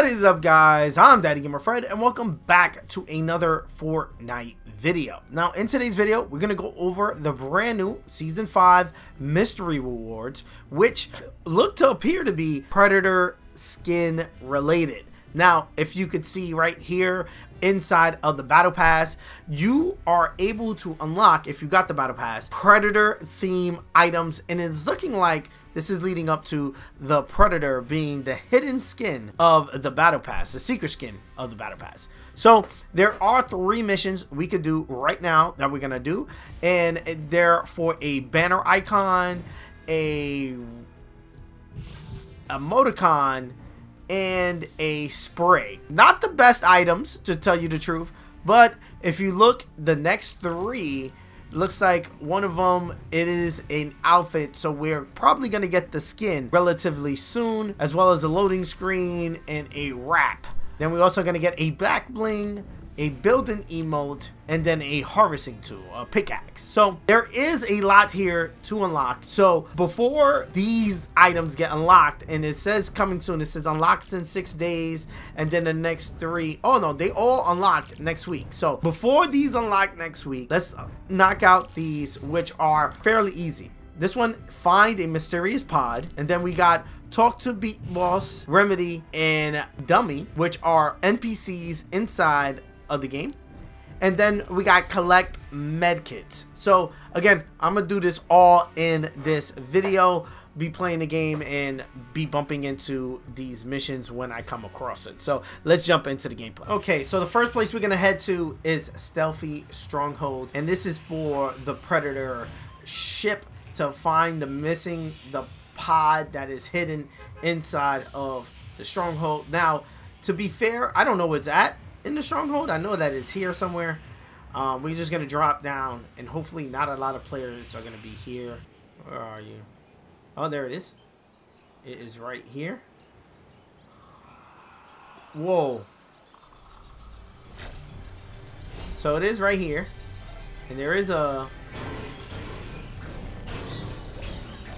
What is up guys? I'm Daddy Gamer Fred and welcome back to another Fortnite video. Now in today's video we're going to go over the brand new Season 5 Mystery Rewards which look to appear to be Predator skin related. Now if you could see right here inside of the battle pass you are able to unlock if you got the battle pass predator theme items. And it's looking like this is leading up to the predator being the hidden skin of the battle pass the secret skin of the battle pass. So there are three missions we could do right now that we're gonna do. And they're for a banner icon a emoticon and a spray. Not the best items, to tell you the truth, but if you look, the next three, looks like one of them, it is an outfit, so we're probably going to get the skin relatively soon, as well as a loading screen and a wrap. Then we're also going to get a back bling, a built-in emote, and then a harvesting tool, a pickaxe. So there is a lot here to unlock. So before these items get unlocked, and it says coming soon, it says unlocks in six days, and then the next three, oh no, they all unlock next week. So before these unlock next week, let's knock out these, which are fairly easy. This one, find a mysterious pod, and then we got talk to Beef Boss, remedy, and dummy, which are NPCs inside of the game. And then we got collect medkits. So again, I'm gonna do this all in this video. Be playing the game and be bumping into these missions when I come across it. So let's jump into the gameplay. Okay, so the first place we're gonna head to is Stealthy Stronghold, and this is for the Predator ship to find the missing the pod that is hidden inside of the stronghold. Now, to be fair, I don't know where it's at in the stronghold. I know that it's here somewhere. Um, we're just going to drop down, and hopefully not a lot of players are going to be here. Where are you? Oh, there it is. It is right here. Whoa. So it is right here. And there is a...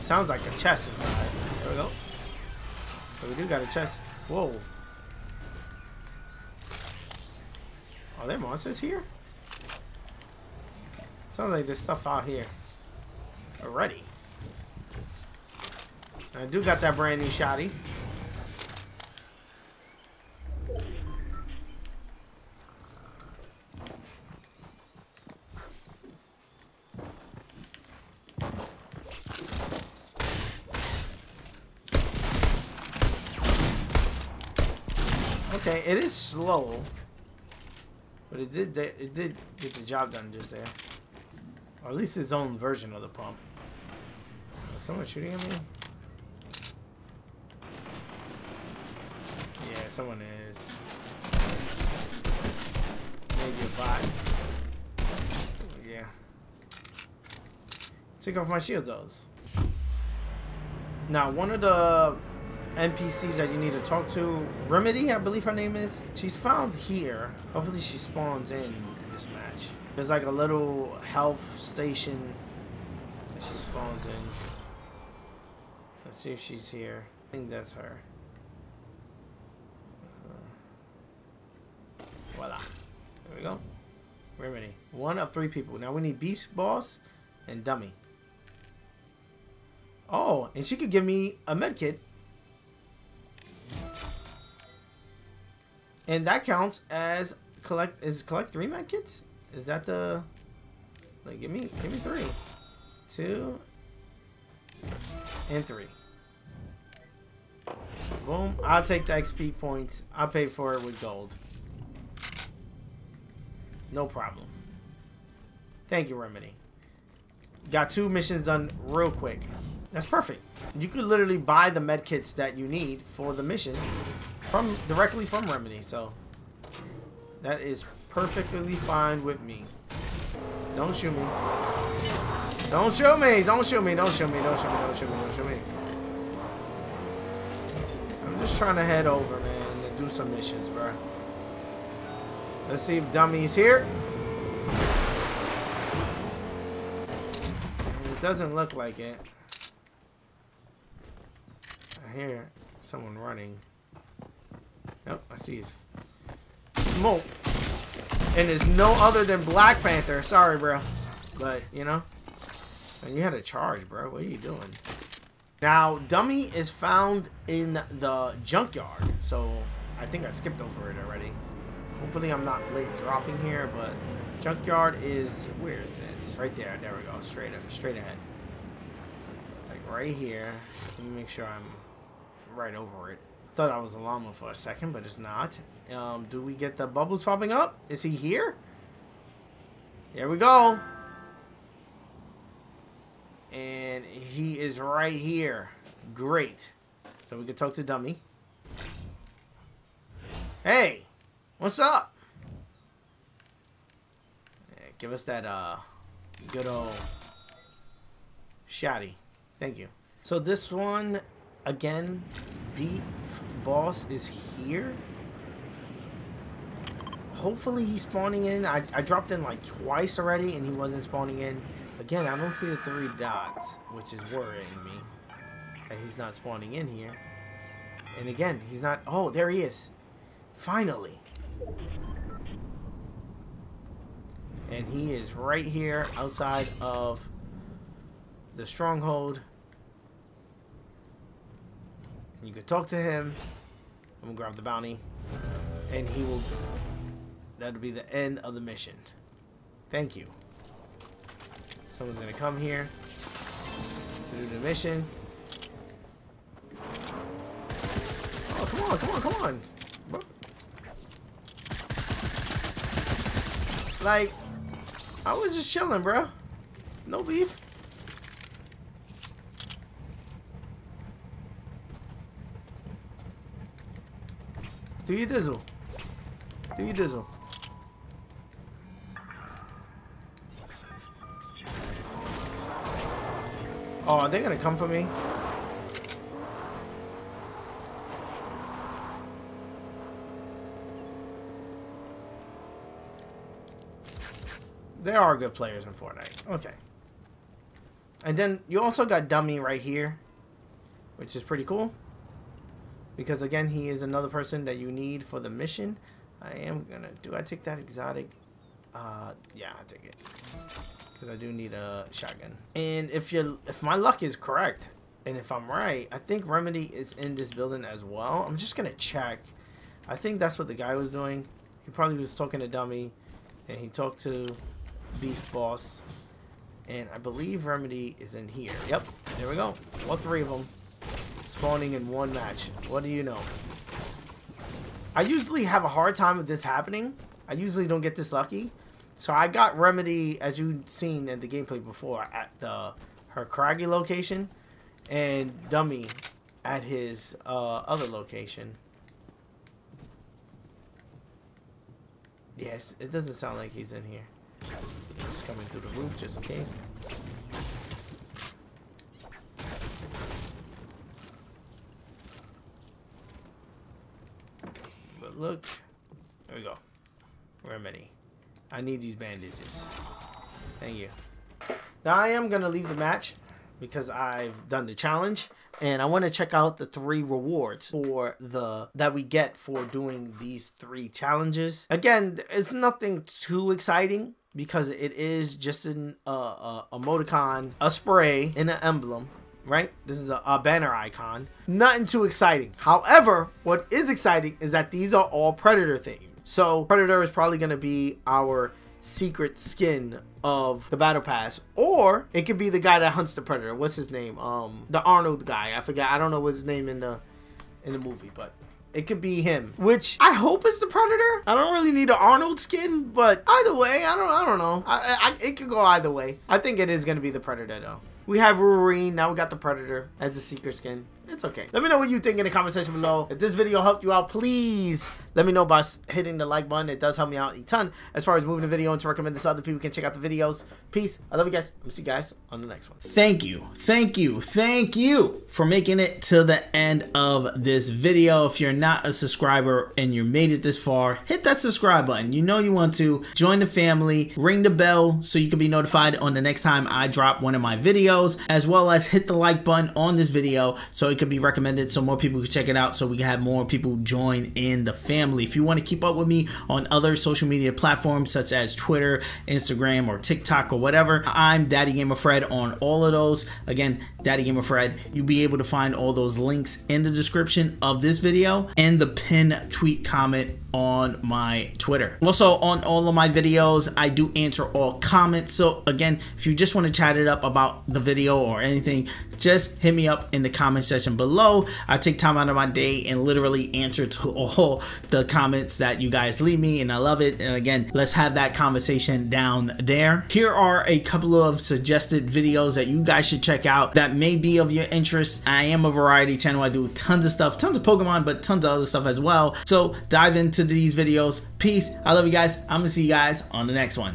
Sounds like a chest inside. There we go. So we do got a chest. Whoa. Are there monsters here? Sounds like there's stuff out here. Already. I do got that brand new shotty. Okay, it is slow. But it did it did get the job done just there. Or at least its own version of the pump. Is someone shooting at me? Yeah, someone is. Maybe a bot. Yeah. Take off my shield those. Now, one of the NPCs that you need to talk to. Remedy, I believe her name is. She's found here. Hopefully she spawns in, this match. There's like a little health station that she spawns in. Let's see if she's here. I think that's her. Uh, voila. There we go. Remedy. One of three people. Now we need Beef Boss and Dummy. Oh, and she could give me a medkit And that counts as collect is collect three med kits? Is that the like give me give me three. Two and three. Boom. I'll take the XP points. I'll pay for it with gold. No problem. Thank you, Remedy. Got two missions done real quick. That's perfect. You could literally buy the med kits that you need for the mission from directly from Remedy, so that is perfectly fine with me. Don't shoot me. Don't shoot me! Don't shoot me! Don't shoot me! Don't shoot me! Don't shoot me! Don't shoot me! I'm just trying to head over, man, and do some missions, bro. Let's see if Dummy's here. It doesn't look like it. I hear someone running. See his smoke. And it's no other than Black Panther. Sorry, bro. But, you know. And you had a charge, bro. What are you doing? Now, Dummy is found in the junkyard. So, I think I skipped over it already. Hopefully I'm not late dropping here, but junkyard is... Where is it? Right there. There we go. Straight up. Straight ahead. It's like right here. Let me make sure I'm right over it. Thought I was a llama for a second, but it's not. Um, do we get the bubbles popping up? Is he here? Here we go. And he is right here. Great. So we can talk to Dummy. Hey, what's up? Yeah, give us that uh, good old shotty. Thank you. So this one, again, Beef Boss is here. Hopefully he's spawning in. I, I dropped in like twice already and he wasn't spawning in. Again, I don't see the three dots, which is worrying me. That he's not spawning in here. And again, he's not... Oh, there he is. Finally. And he is right here outside of the stronghold. You can talk to him. I'm gonna grab the bounty. And he will... That'll be the end of the mission. Thank you. Someone's gonna come here to do the mission. Oh, come on, come on, come on. Like, I was just chilling, bro. No beef. Do you dizzle? Do you dizzle? Oh, are they gonna come for me? There are good players in Fortnite. Okay. And then you also got Dummy right here, which is pretty cool. Because again, he is another person that you need for the mission. I am gonna, do I take that exotic? Uh, yeah, I take it because I do need a shotgun. And if you if my luck is correct, and if I'm right, I think Remedy is in this building as well. I'm just gonna check. I think that's what the guy was doing. He probably was talking to Dummy, and he talked to Beef Boss, and I believe Remedy is in here. Yep, there we go. All three of them spawning in one match. What do you know? I usually have a hard time with this happening. I usually don't get this lucky. So I got Remedy, as you've seen in the gameplay before, at the her Craggy location, and Dummy at his uh, other location. Yes, it doesn't sound like he's in here. Just coming through the roof just in case. Look, there we go. Remedy. I need these bandages. Thank you. Now I am going to leave the match because I've done the challenge and I want to check out the three rewards for the that we get for doing these three challenges. Again, it's nothing too exciting because it is just an uh, a emoticon, a spray, and an emblem. Right? This is a, a banner icon. Nothing too exciting. However, what is exciting is that these are all Predator themed. So Predator is probably going to be our secret skin of the battle pass or it could be the guy that hunts the predator. What's his name? Um the arnold guy. I forgot i don't know what his name in the in the movie but it could be him. Which i hope is the predator. I don't really need an arnold skin but either way i don't i don't know. I, I it could go either way. I think it is going to be the predator though we have Wolverine. Now we got the Predator as a secret skin. It's okay. Let me know what you think in the comment section below. If this video helped you out, please let me know by hitting the like button. It does help me out a ton as far as moving the video and to recommend this so other people can check out the videos. Peace. I love you guys. I'll see you guys on the next one. Thank you. Thank you. Thank you for making it to the end of this video. If you're not a subscriber and you made it this far, hit that subscribe button. You know you want to. Join the family. Ring the bell so you can be notified on the next time I drop one of my videos, as well as hit the like button on this video so it could be recommended so more people can check it out so we can have more people join in the family family. If you want to keep up with me on other social media platforms such as Twitter, Instagram, or TikTok or whatever, I'm Daddy Gamer Fred on all of those. Again, Daddy Gamer Fred. You'll be able to find all those links in the description of this video and the pin tweet comment on my Twitter. Also, on all of my videos, I do answer all comments. So again, if you just want to chat it up about the video or anything, just hit me up in the comment section below. I take time out of my day and literally answer to all the comments that you guys leave me and I love it. And again, let's have that conversation down there. Here are a couple of suggested videos that you guys should check out that may be of your interest. I am a variety channel. I do tons of stuff, tons of Pokemon, but tons of other stuff as well. So dive into these videos. Peace. I love you guys. I'm gonna see you guys on the next one.